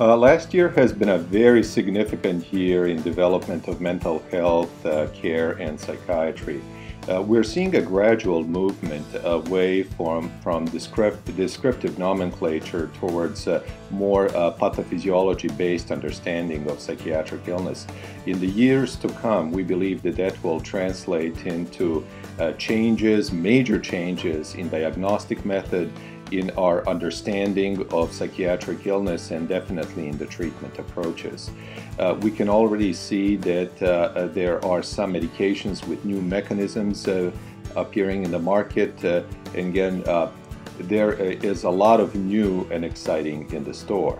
Uh, last year has been a very significant year in development of mental health uh, care and psychiatry. Uh, we're seeing a gradual movement away from, from descript, descriptive nomenclature towards uh, more uh, pathophysiology-based understanding of psychiatric illness. In the years to come, we believe that that will translate into uh, changes, major changes in diagnostic method, in our understanding of psychiatric illness and definitely in the treatment approaches. Uh, we can already see that uh, uh there are some medications with new mechanisms uh, appearing in the market. Uh, and again, uh, there is a lot of new and exciting in the store.